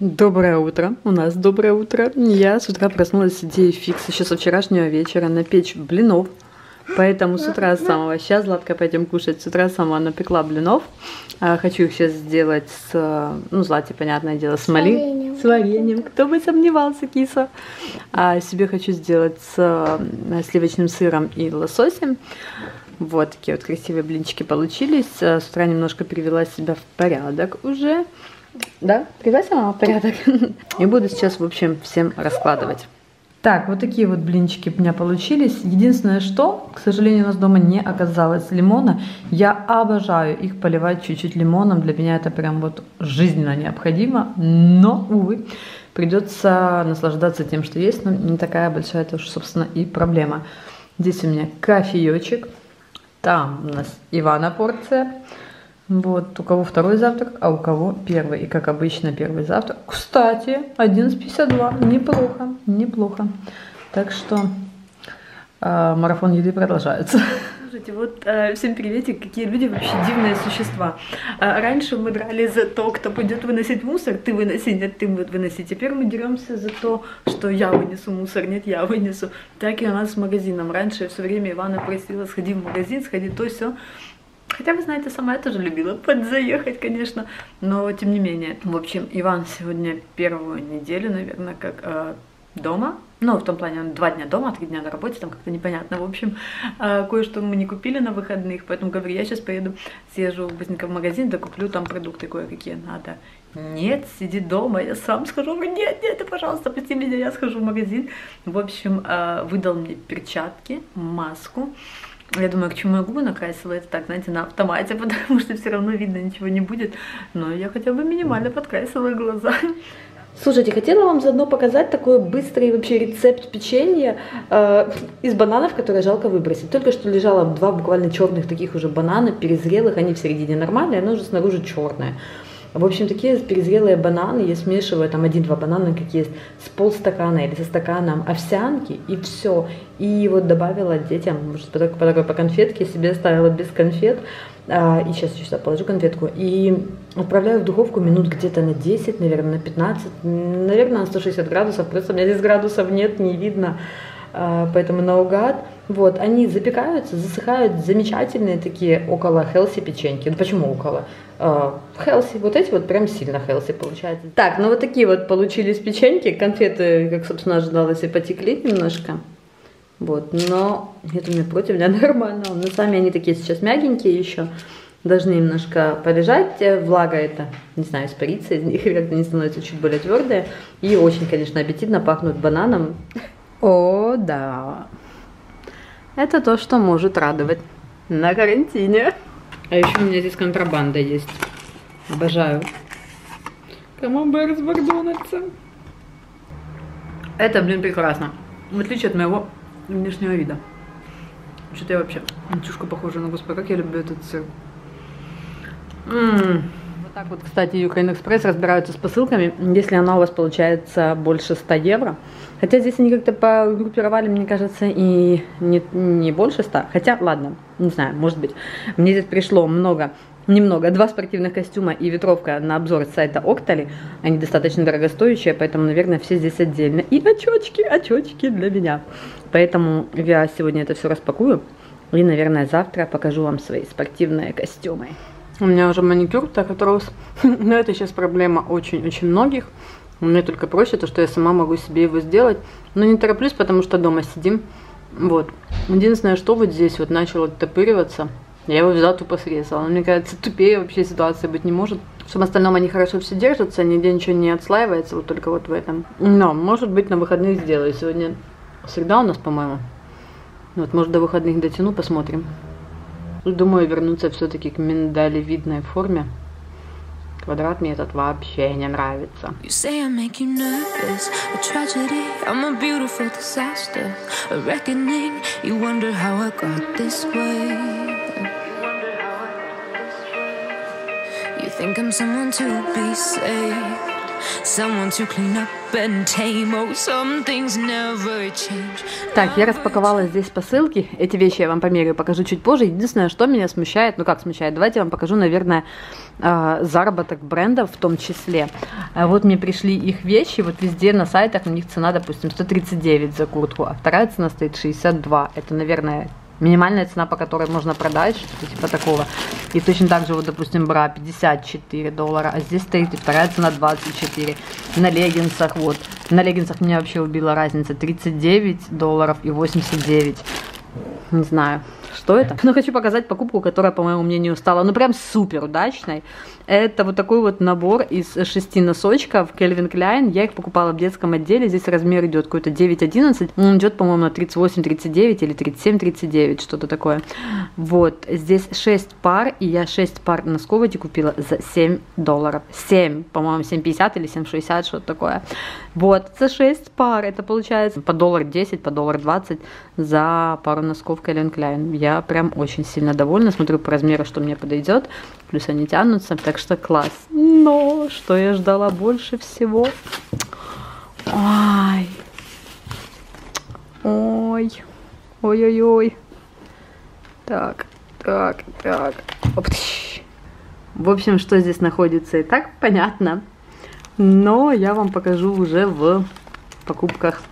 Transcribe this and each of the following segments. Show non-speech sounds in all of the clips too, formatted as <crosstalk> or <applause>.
Доброе утро. У нас доброе утро. Я с утра проснулась с идеей фикс еще со вчерашнего вечера напечь блинов. Поэтому с утра самого, сейчас, Златка, пойдем кушать, с утра самого напекла блинов. А, хочу их сейчас сделать с, ну, Злате, понятное дело, с, мали... вареньем. С вареньем. Кто бы сомневался, киса. А себе хочу сделать с э, сливочным сыром и лососем. Вот такие вот красивые блинчики получились. Э, С утра немножко привела себя в порядок уже. Да, привела себя в порядок. <laughs> И буду сейчас, в общем, всем раскладывать. Так, вот такие вот блинчики у меня получились. Единственное, что, к сожалению, у нас дома не оказалось лимона. Я обожаю их поливать чуть-чуть лимоном. Для меня это прям вот жизненно необходимо. Но, увы, придется наслаждаться тем, что есть. Но не такая большая это уж, собственно, и проблема. Здесь у меня кофеечек. Там у нас Ивана порция. Вот, у кого второй завтрак, а у кого первый. И как обычно, первый завтрак. Кстати, 11.52. Неплохо, неплохо. Так что э, марафон еды продолжается. Слушайте, вот э, всем приветик, какие люди вообще дивные существа. А, раньше мы дрались за то, кто пойдет выносить мусор, ты выноси, нет, ты выноси. Теперь мы деремся за то, что я вынесу мусор, нет, я вынесу. Так и у нас с магазином. Раньше все время Ивана просила, сходи в магазин, сходи то все. Хотя, вы знаете, сама я тоже любила подзаехать, конечно, но тем не менее. В общем, Иван сегодня первую неделю, наверное, как э, дома. Ну, в том плане, он два дня дома, три дня на работе, там как-то непонятно. В общем, э, кое-что мы не купили на выходных, поэтому говорю, я сейчас поеду, съезжу быстренько в магазин, докуплю там продукты кое-какие надо. Нет, сиди дома, я сам схожу. Нет, нет, пожалуйста, пусти меня, я схожу в магазин. В общем, э, выдал мне перчатки, маску. Я думаю, к чему я губы накрасила, это так, знаете, на автомате, <laughs> потому что все равно видно ничего не будет. Но я хотя бы минимально подкрасила глаза. Слушайте, хотела вам заодно показать такой быстрый вообще рецепт печенья э, из бананов, которые жалко выбросить. Только что лежало два буквально черных таких уже банана, перезрелых, они в середине нормальные, оно уже снаружи черное. В общем, такие перезрелые бананы я смешиваю, там один-два банана, как есть, с полстакана или со стаканом овсянки, и все. И вот добавила детям, может, по такой, по, такой, по конфетке, себе оставила без конфет. А, и сейчас еще сюда положу конфетку. И отправляю в духовку минут где-то на 10, наверное, на 15, наверное, на 160 градусов. Просто у меня здесь градусов нет, не видно. А, поэтому наугад. Вот, они запекаются, засыхают замечательные такие около хелси печеньки. Ну почему около? Хелси, вот эти вот прям сильно хелси получается. Так, ну вот такие вот получились печеньки. Конфеты, как, собственно, ожидалось, и потекли немножко. Вот, но нет, у меня против, меня <laughs> нормально. Но сами они такие сейчас мягенькие еще. Должны немножко полежать. Влага это, не знаю, испарится из них, <laughs> или как-то они становятся чуть более твердые. И очень, конечно, аппетитно пахнут бананом. О, да. Это то, что может радовать на карантине. А еще у меня здесь контрабанда есть. Обожаю. Камамбер из Макдональдса. Это, блин, прекрасно. В отличие от моего внешнего вида. Что-то я вообще чушка похожа на господа. Как я люблю этот сыр. М. Так вот, кстати, Ukraine Express разбираются с посылками. Если она у вас получается больше 100 евро. Хотя здесь они как-то погруппировали, мне кажется, и не, не больше 100. Хотя, ладно, не знаю, может быть. Мне здесь пришло много, немного. Два спортивных костюма и ветровка на обзор с сайта Octali. Они достаточно дорогостоящие, поэтому, наверное, все здесь отдельно. И очечки, очечки для меня. Поэтому я сегодня это все распакую. И, наверное, завтра покажу вам свои спортивные костюмы. У меня уже маникюр так отрос. <laughs> Но это сейчас проблема очень-очень многих. Мне только проще то, что я сама могу себе его сделать. Но не тороплюсь, потому что дома сидим. Вот. Единственное, что вот здесь вот начало оттопыриваться. Я его взяла, тупо срезала. Мне кажется, тупее вообще ситуация быть не может. В всем остальном они хорошо все держатся, нигде ничего не отслаивается, вот только вот в этом. Но, может быть, на выходных сделаю. Сегодня среда у нас, по-моему. Вот, может, до выходных дотяну, посмотрим. Думаю, вернуться все-таки к миндалевидной форме. Квадрат мне этот вообще не нравится. You say I make you nervous, a tragedy. I'm a beautiful disaster, a reckoning. You wonder how I got this way. You think I'm someone to be saved, someone to clean up Так, я распаковала здесь посылки. Эти вещи я вам померяю, покажу чуть позже. Единственное, что меня смущает, ну как смущает, давайте я вам покажу, наверное, а, заработок брендов в том числе. А Вот мне пришли их вещи, вот везде на сайтах у них цена, допустим, 139 за куртку, а вторая цена стоит 62. Это, наверное, минимальная цена, по которой можно продать, что-то типа такого. И точно так же, вот, допустим, бра 54 доллара, а здесь стоит и вторая цена 24. На леггинсах, вот, на леггинсах меня вообще убила разница 39 долларов и 89. Не знаю, что это. <laughs> Но хочу показать покупку, которая, по моему мнению, стала, ну, прям супер удачной. Это вот такой вот набор из шести носочков Calvin Klein. Я их покупала в детском отделе. Здесь размер идет какой-то 9-11. Он идет, по-моему, на 38-39 или 37-39, что-то такое. Вот. Здесь 6 пар, и я 6 пар носков эти купила за 7 долларов. 7, по-моему, 7,50 или 7,60, что-то такое. Вот, за 6 пар. Это получается по доллар 10, по доллар 20 за пару носков Calvin Klein. Я прям очень сильно довольна. Смотрю по размеру, что мне подойдет. Плюс они тянутся. Так что класс. Но что я ждала больше всего? Ой. Ой. Ой-ой-ой. Так, так, так. В общем, что здесь находится, и так понятно. Но я вам покажу уже в покупках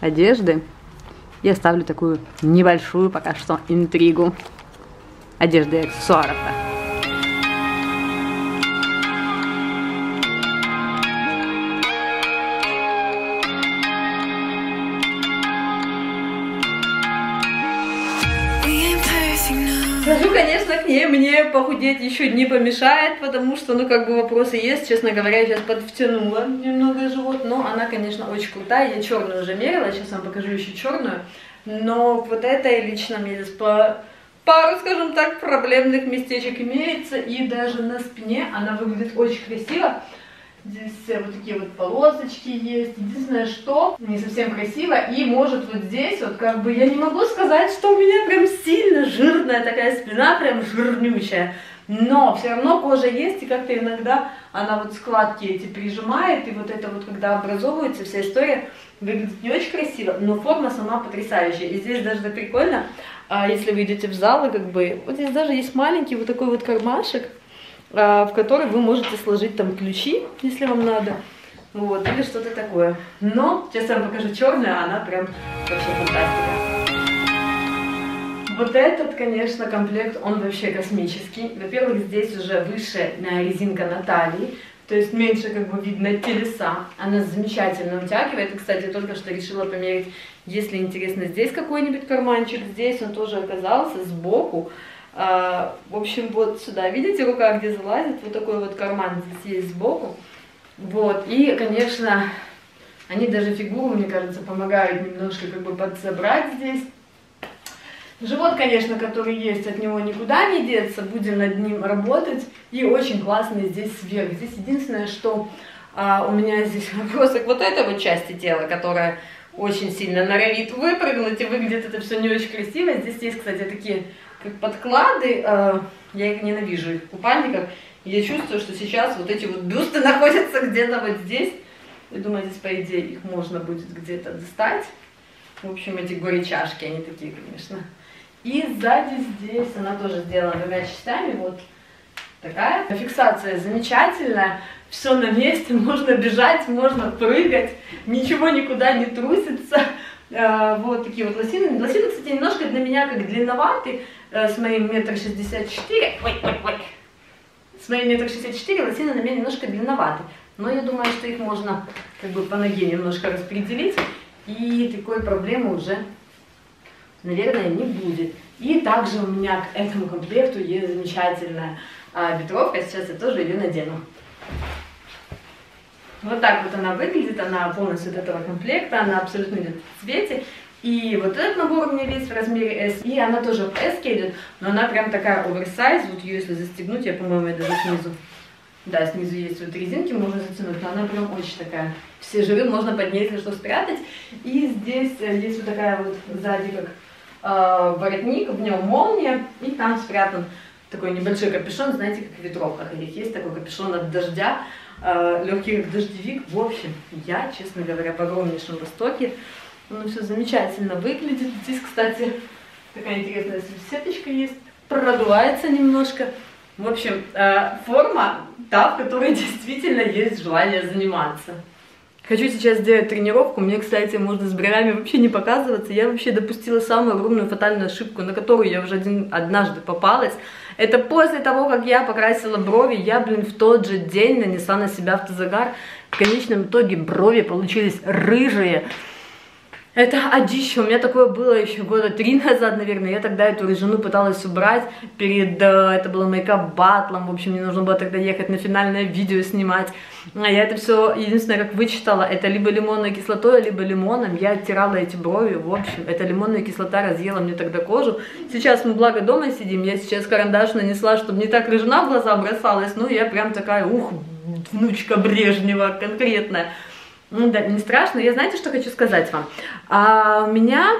одежды. И оставлю такую небольшую пока что интригу одежды и аксессуаров. -то. Мне похудеть еще не помешает, потому что, ну, как бы вопросы есть, честно говоря, я сейчас подвтянула немного живот, но она, конечно, очень крутая, я черную уже мерила, сейчас вам покажу еще черную, но вот этой лично мне здесь по пару, скажем так, проблемных местечек имеется, и даже на спине она выглядит очень красиво, Здесь вот такие вот полосочки есть. Единственное, что не совсем красиво. И может вот здесь вот как бы я не могу сказать, что у меня прям сильно жирная такая спина, прям жирнючая. Но все равно кожа есть, и как-то иногда она вот складки эти прижимает, и вот это вот, когда образовывается вся история, выглядит не очень красиво, но форма сама потрясающая. И здесь даже прикольно, а если вы идете в зал, и как бы, вот здесь даже есть маленький вот такой вот кармашек, в который вы можете сложить там ключи, если вам надо. Вот, или что-то такое. Но, сейчас я вам покажу черную, а она прям вообще фантастика. Вот этот, конечно, комплект, он вообще космический. Во-первых, здесь уже выше резинка на талии, то есть меньше как бы видно телеса. Она замечательно утягивает. И, кстати, только что решила померить, если интересно, здесь какой-нибудь карманчик. Здесь он тоже оказался сбоку. А, в общем, вот сюда, видите, рука где залазит, вот такой вот карман здесь есть сбоку. Вот, и, конечно, они даже фигуру, мне кажется, помогают немножко как бы подсобрать здесь. Живот, конечно, который есть, от него никуда не деться, будем над ним работать. И очень классный здесь сверх. Здесь единственное, что а, у меня здесь <laughs> вопросы к вот этой вот части тела, которая очень сильно норовит выпрыгнуть, и выглядит это все не очень красиво. Здесь есть, кстати, такие как подклады, э, я их ненавижу, их купальников. Я чувствую, что сейчас вот эти вот бюсты <laughs> находятся где-то вот здесь. Я думаю, здесь, по идее, их можно будет где-то достать. В общем, эти горе-чашки, они такие, конечно. И сзади здесь она тоже сделана двумя частями, вот такая. Фиксация замечательная, все на месте, <laughs> можно бежать, можно прыгать, ничего никуда не трусится. Э, вот такие вот лосины. Лосины, кстати, немножко для меня как длинноваты, Э, с моим метр шестьдесят четыре, ой, ой, ой, с моим метр шестьдесят четыре лосины на меня немножко длинноваты, но я думаю, что их можно как бы по ноге немножко распределить, и такой проблемы уже, наверное, не будет. И также у меня к этому комплекту есть замечательная а, ветровка, сейчас я тоже ее надену. Вот так вот она выглядит, она полностью от этого комплекта, она абсолютно идет в цвете. И вот этот набор у меня весь в размере S, и она тоже в S идет, но она прям такая оверсайз, вот ее если застегнуть, я, по-моему, я даже снизу, да, снизу есть вот резинки, можно затянуть, но она прям очень такая, все жиры можно под ней, если что, спрятать. И здесь э, есть вот такая вот сзади как э, воротник, в нем молния, и там спрятан такой небольшой капюшон, знаете, как в ветровках их есть такой капюшон от дождя, э, легкий как дождевик. В общем, я, честно говоря, в огромнейшем восторге. Оно все замечательно выглядит. Здесь, кстати, такая интересная сеточка есть. Продувается немножко. В общем, э, форма та, в которой <laughs> действительно есть желание заниматься. Хочу сейчас сделать тренировку. Мне, кстати, можно с бровями вообще не показываться. Я вообще допустила самую огромную фатальную ошибку, на которую я уже один, однажды попалась. Это после того, как я покрасила брови, я, блин, в тот же день нанесла на себя автозагар. В конечном итоге брови получились рыжие. Это одище. У меня такое было еще года три <laughs> назад, наверное. Я тогда эту рыжину пыталась убрать перед... Э, это было мейкап-батлом. В общем, мне нужно было тогда ехать на финальное видео снимать. А я это все, единственное, как вычитала, это либо лимонной кислотой, либо лимоном. Я оттирала эти брови. В общем, эта лимонная кислота разъела мне тогда кожу. Сейчас мы, благо, дома сидим. Я сейчас карандаш нанесла, чтобы не так рыжина в глаза бросалась. Ну, я прям такая, ух, внучка Брежнева конкретная. Ну да, не страшно. Я знаете, что хочу сказать вам? А, у меня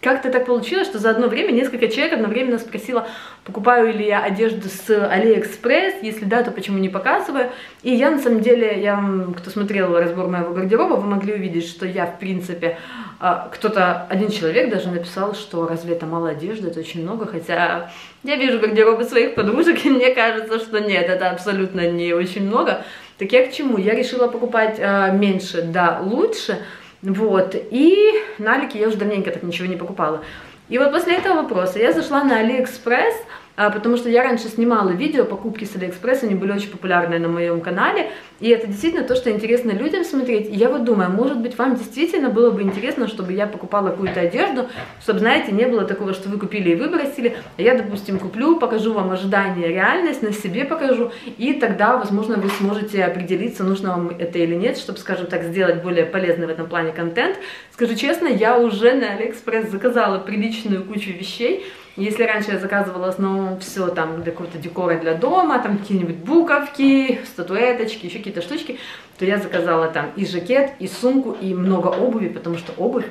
как-то так получилось, что за одно время несколько человек одновременно спросила, покупаю ли я одежду с Алиэкспресс, если да, то почему не показываю. И я на самом деле, я, кто смотрел разбор моего гардероба, вы могли увидеть, что я в принципе, а, кто-то, один человек даже написал, что разве это мало одежды, это очень много, хотя я вижу гардеробы своих подружек, и мне кажется, что нет, это абсолютно не очень много. Так я к чему? Я решила покупать э, меньше, да, лучше, вот, и на Алике я уже давненько так ничего не покупала. И вот после этого вопроса я зашла на Алиэкспресс, потому что я раньше снимала видео покупки с Алиэкспресс, они были очень популярны на моем канале, и это действительно то, что интересно людям смотреть. И я вот думаю, может быть, вам действительно было бы интересно, чтобы я покупала какую-то одежду, чтобы, знаете, не было такого, что вы купили и выбросили, а я, допустим, куплю, покажу вам ожидание, реальность, на себе покажу, и тогда, возможно, вы сможете определиться, нужно вам это или нет, чтобы, скажем так, сделать более полезный в этом плане контент. Скажу честно, я уже на Алиэкспресс заказала приличную кучу вещей, если раньше я заказывала в основном все там для какого-то декора для дома, там какие-нибудь буковки, статуэточки, еще какие-то штучки, то я заказала там и жакет, и сумку, и много обуви, потому что обувь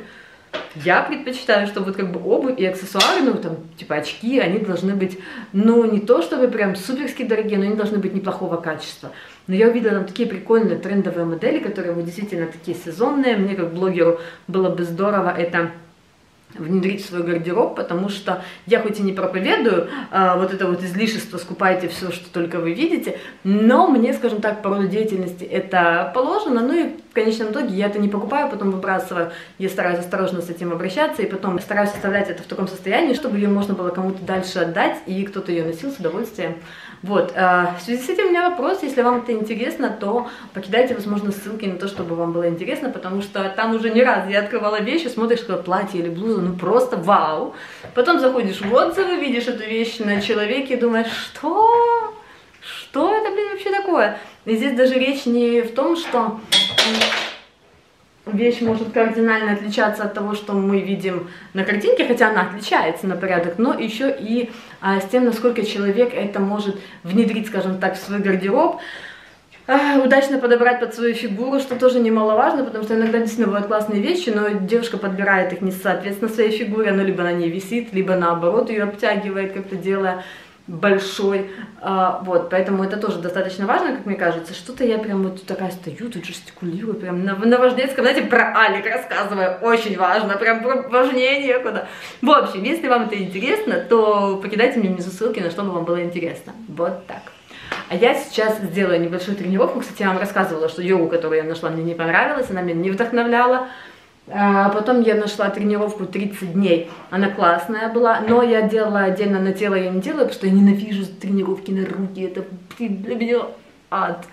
я предпочитаю, что вот как бы обувь и аксессуары, ну там типа очки, они должны быть, ну не то чтобы прям суперски дорогие, но они должны быть неплохого качества. Но я увидела там такие прикольные трендовые модели, которые вот действительно такие сезонные. Мне как блогеру было бы здорово это внедрить в свой гардероб, потому что я хоть и не проповедую а, вот это вот излишество, скупайте все, что только вы видите, но мне, скажем так, по роду деятельности это положено, ну и в конечном итоге я это не покупаю, потом выбрасываю, я стараюсь осторожно с этим обращаться, и потом стараюсь оставлять это в таком состоянии, чтобы ее можно было кому-то дальше отдать, и кто-то ее носил с удовольствием. Вот, э, в связи с этим у меня вопрос, если вам это интересно, то покидайте, возможно, ссылки на то, чтобы вам было интересно, потому что там уже не раз я открывала вещи, смотришь, какое платье или блуза, ну просто вау. Потом заходишь в отзывы, видишь эту вещь на человеке и думаешь, что? Что это, блин, вообще такое? И здесь даже речь не в том, что вещь может кардинально отличаться от того, что мы видим на картинке, хотя она отличается на порядок, но еще и а, с тем, насколько человек это может внедрить, скажем так, в свой гардероб, а, удачно подобрать под свою фигуру, что тоже немаловажно, потому что иногда действительно бывают классные вещи, но девушка подбирает их не соответственно своей фигуре, она либо на ней висит, либо наоборот ее обтягивает, как-то делая большой, а, вот, поэтому это тоже достаточно важно, как мне кажется, что-то я прям вот такая стою, тут жестикулирую, прям на, на Важнецком, знаете, про Алик рассказываю, очень важно, прям важнее некуда. В общем, если вам это интересно, то покидайте мне внизу ссылки, на что бы вам было интересно, вот так. А я сейчас сделаю небольшую тренировку, кстати, я вам рассказывала, что йогу, которую я нашла, мне не понравилась, она меня не вдохновляла, а потом я нашла тренировку 30 дней. Она классная была, но я делала отдельно на тело, я не делаю, потому что я ненавижу тренировки на руки. Это для меня ад.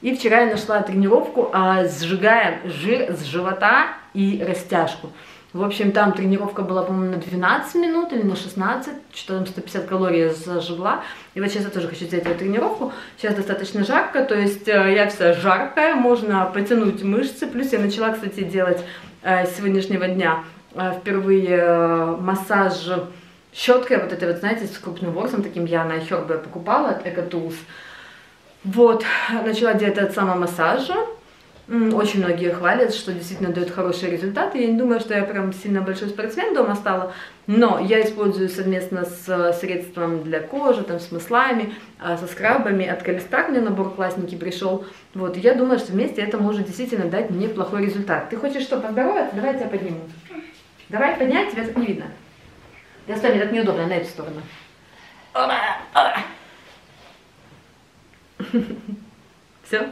И вчера я нашла тренировку, а, сжигаем жир с живота и растяжку. В общем, там тренировка была, по-моему, на 12 минут или на 16, что там 150 калорий я зажгла. И вот сейчас я тоже хочу взять эту тренировку. Сейчас достаточно жарко, то есть э, я вся жаркая, можно потянуть мышцы. Плюс я начала, кстати, делать сегодняшнего дня э, впервые э, массаж щеткой, вот этой вот, знаете, с крупным ворсом, таким я на Хербе покупала от Экотулс. Вот, начала делать массаж. М, Очень многие хвалят, что действительно дает хорошие результаты. Я не думаю, что я прям сильно большой спортсмен дома стала, но я использую совместно с э, средством для кожи, там, с маслами, а, со скрабами. От Калистар мне набор классненький пришел. Вот, я думаю, что вместе это может действительно дать мне плохой результат. Ты хочешь что, поздороваться? Давай я тебя подниму. Давай поднять, тебя так не видно. Я стой, мне так неудобно, на эту сторону. <laughs> Все?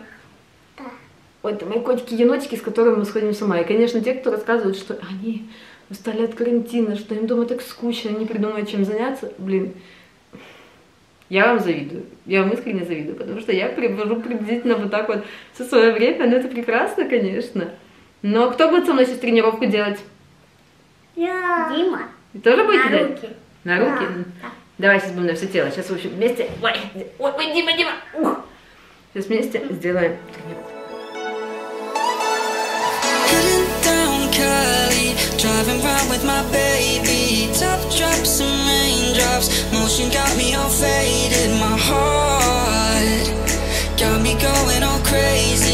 Вот это мои котики-енотики, с которыми мы сходим с ума. И, конечно, те, кто рассказывают, что они устали от карантина, что им дома так скучно, не придумывают, чем заняться, блин, я вам завидую. Я вам искренне завидую, потому что я привожу приблизительно вот так вот все свое время, но это прекрасно, конечно. Но кто будет со мной сейчас тренировку делать? Я. Дима. Вы тоже будете На делать? руки. На руки? Да. Давай сейчас будем на все тело. Сейчас, в общем, вместе... Ой, ой, ой, Дима, Дима! Ух! Сейчас вместе сделаем тренировку. Driving round with my baby. Top drops and raindrops, motion got me all faded. My heart got me going all crazy,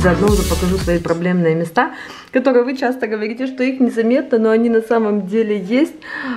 заодно уже покажу свои проблемные места, которые вы часто говорите, что их незаметно, но они на самом деле есть.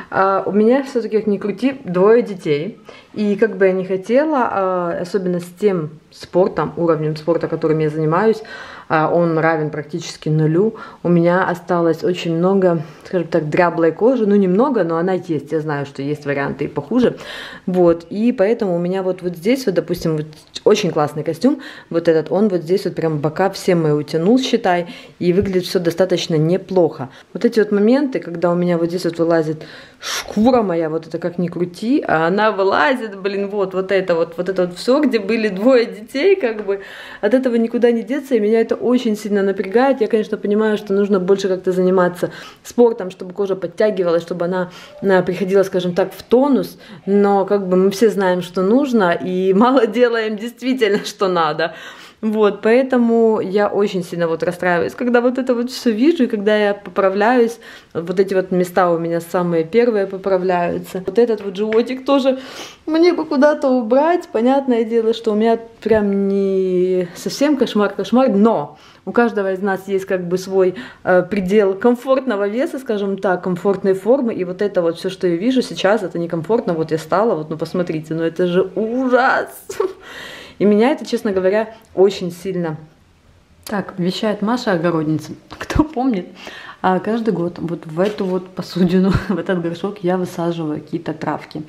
А, у меня все-таки, как ни крути, двое детей. И как бы я не хотела, а, особенно с тем спортом, уровнем спорта, которым я занимаюсь, он равен практически нулю. У меня осталось очень много, скажем так, дряблой кожи. Ну, немного, но она есть. Я знаю, что есть варианты и похуже. Вот. И поэтому у меня вот, вот здесь, вот, допустим, вот очень классный костюм. Вот этот, он вот здесь вот прям бока все мои утянул, считай. И выглядит все достаточно неплохо. Вот эти вот моменты, когда у меня вот здесь вот вылазит шкура моя, вот это как ни крути, а она вылазит, блин, вот, вот это вот, вот это вот все, где были двое детей, как бы, от этого никуда не деться, и меня это очень сильно напрягает. Я, конечно, понимаю, что нужно больше как-то заниматься спортом, чтобы кожа подтягивалась, чтобы она, она приходила, скажем так, в тонус, но как бы мы все знаем, что нужно, и <laughs> мало делаем действительно, что надо. Вот, поэтому я очень сильно вот расстраиваюсь, когда вот это вот все вижу, и когда я поправляюсь, вот эти вот места у меня самые первые поправляются. Вот этот вот животик тоже мне бы куда-то убрать. Понятное дело, что у меня прям не совсем кошмар-кошмар, но у каждого из нас есть как бы свой э, предел комфортного веса, скажем так, комфортной формы, и вот это вот все, что я вижу сейчас, это некомфортно, вот я стала, вот, ну посмотрите, ну это же ужас. И меня это, честно говоря, очень сильно так, вещает Маша Огородница. <laughs> Кто помнит, а каждый год вот в эту вот посудину, <laughs> в этот горшок я высаживаю какие-то травки.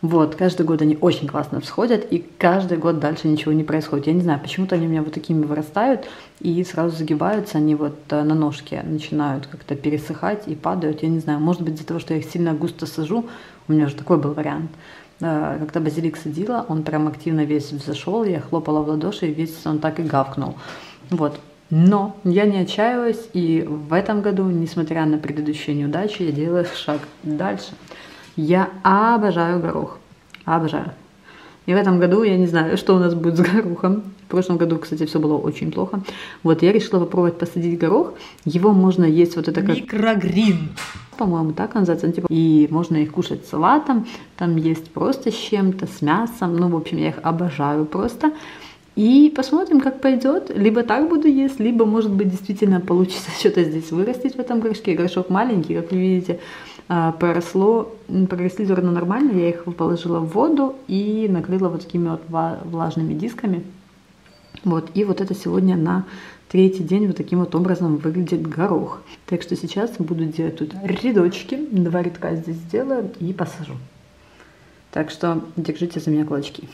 Вот, каждый год они очень классно всходят, и каждый год дальше ничего не происходит. Я не знаю, почему-то они у меня вот такими вырастают, и сразу загибаются, они вот э, на ножке начинают как-то пересыхать и падают. Я не знаю, может быть из-за того, что я их сильно густо сажу, у меня уже такой был вариант. Э, Когда базилик садила, он прям активно весь взошел, я хлопала в ладоши, и весь он так и гавкнул. Вот. Но я не отчаиваюсь, и в этом году, несмотря на предыдущие неудачи, я делаю <laughs> шаг дальше. Я обожаю горох. Обожаю. И в этом году я не знаю, что у нас будет с горохом. В прошлом году, кстати, все было очень плохо. Вот я решила попробовать посадить горох. Его можно есть вот это как... Микрогрин. По-моему, так он называется. Типа, и можно их кушать салатом. Там есть просто с чем-то, с мясом. Ну, в общем, я их обожаю просто. И посмотрим, как пойдет. Либо так буду есть, либо, может быть, действительно получится <laughs> что-то здесь вырастить в этом горшке. Горшок маленький, как вы видите, а, проросло, м, проросли зерна нормально. Я их положила в воду и накрыла вот такими вот влажными дисками. Вот, и вот это сегодня на третий день вот таким вот образом выглядит горох. Так что сейчас буду делать тут рядочки, два рядка здесь сделаю и посажу. Так что держите за меня кулачки.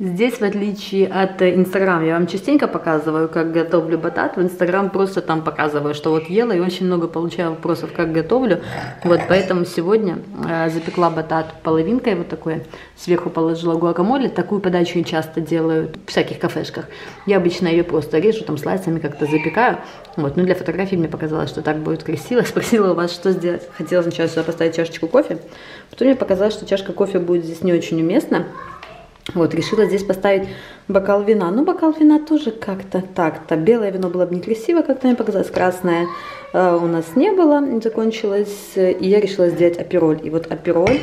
Здесь, в отличие от Инстаграма, я вам частенько показываю, как готовлю батат. В Инстаграм просто там показываю, что вот ела, и очень много получаю вопросов, как готовлю. Вот поэтому сегодня э, запекла батат половинкой вот такой. Сверху положила гуакамоле. Такую подачу часто делают в всяких кафешках. Я обычно ее просто режу, там слайсами как-то запекаю. Вот, ну для фотографии мне показалось, что так будет красиво. <laughs> Спросила у вас, что сделать. Хотела сначала сюда поставить чашечку кофе. Потом мне показалось, что чашка кофе будет здесь не очень уместна. Вот, решила здесь поставить бокал вина. Ну, бокал вина тоже как-то так-то. Белое вино было бы некрасиво, как-то мне показалось. Красное э, у нас не было, закончилось. И я решила сделать апероль. И вот апероль.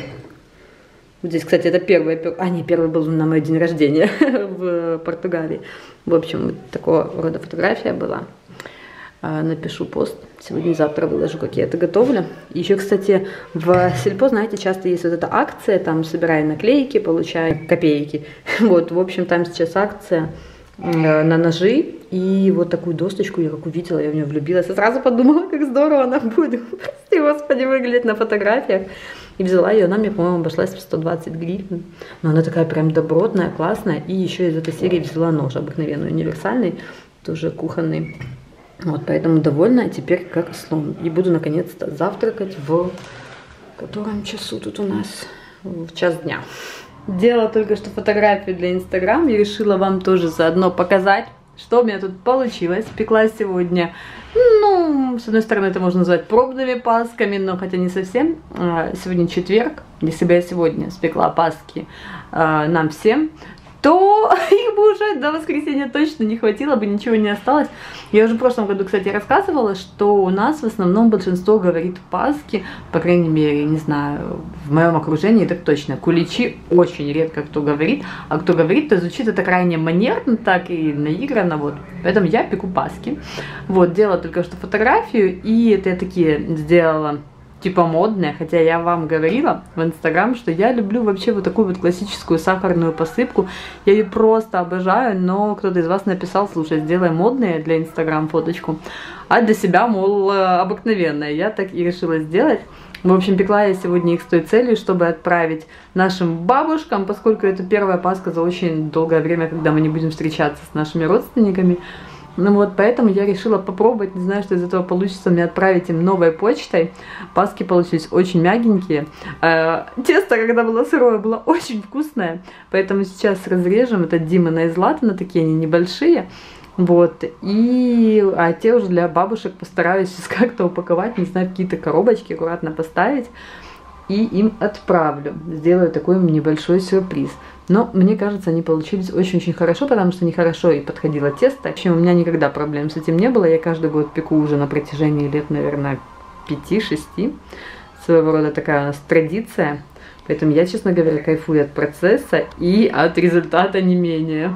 Здесь, кстати, это первый апероль. А, не, первый был на мой день рождения <laughs> в Португалии. В общем, такого рода фотография была. Э, напишу пост. Сегодня-завтра выложу, как я это готовлю. Еще, кстати, в сельпо, знаете, часто есть вот эта акция, там собирай наклейки, получай копейки. <laughs> Вот, в общем, там сейчас акция э, на ножи. И вот такую досточку я как увидела, я в нее влюбилась. И сразу подумала, <laughs> как здорово она будет, <laughs> прости господи, выглядеть на фотографиях. И взяла ее, она мне, по-моему, обошлась в 120 гривен. Но она такая прям добротная, классная. И еще из этой серии взяла нож обыкновенный, универсальный, тоже кухонный. Вот, поэтому довольна теперь как слон. И буду наконец-то завтракать в котором часу тут у нас? В час дня. Делала только что фотографию для Инстаграм и решила вам тоже заодно показать, что у меня тут получилось. Пекла сегодня, ну, с одной стороны, это можно назвать пробными пасками, но хотя не совсем. А, сегодня четверг, если бы я сегодня спекла паски а, нам всем, то <laughs> их бы уже до воскресенья точно не хватило бы, ничего не осталось. Я уже в прошлом году, кстати, рассказывала, что у нас в основном большинство говорит паски, по крайней мере, не знаю, в моем окружении так точно. Куличи очень редко кто говорит, а кто говорит, то звучит это крайне манерно, так и наигранно, вот. Поэтому я пеку паски. Вот, делала только что фотографию, и это я такие сделала типа модная, хотя я вам говорила в инстаграм, что я люблю вообще вот такую вот классическую сахарную посыпку, я ее просто обожаю, но кто-то из вас написал, слушай, сделай модные для инстаграм фоточку, а для себя, мол, обыкновенная, я так и решила сделать. В общем, пекла я сегодня их с той целью, чтобы отправить нашим бабушкам, поскольку это первая Пасха за очень долгое время, когда мы не будем встречаться с нашими родственниками. Ну вот, поэтому я решила попробовать, не знаю, что из этого получится, мне отправить им новой почтой. Паски получились очень мягенькие. Э, тесто, когда было сырое, было <laughs> очень вкусное, поэтому сейчас разрежем. Это Димона из Латана, такие они небольшие. Вот, и а те уже для бабушек постараюсь <laughs> как-то упаковать, не знаю, какие-то коробочки аккуратно поставить и им отправлю. Сделаю такой небольшой сюрприз. Но мне кажется, они получились очень-очень хорошо, потому что нехорошо и подходило тесто. В общем, у меня никогда проблем с этим не было. Я каждый год пеку уже на протяжении лет, наверное, 5-6. Своего рода такая у нас традиция. Поэтому я, честно говоря, кайфую от процесса и от результата не менее.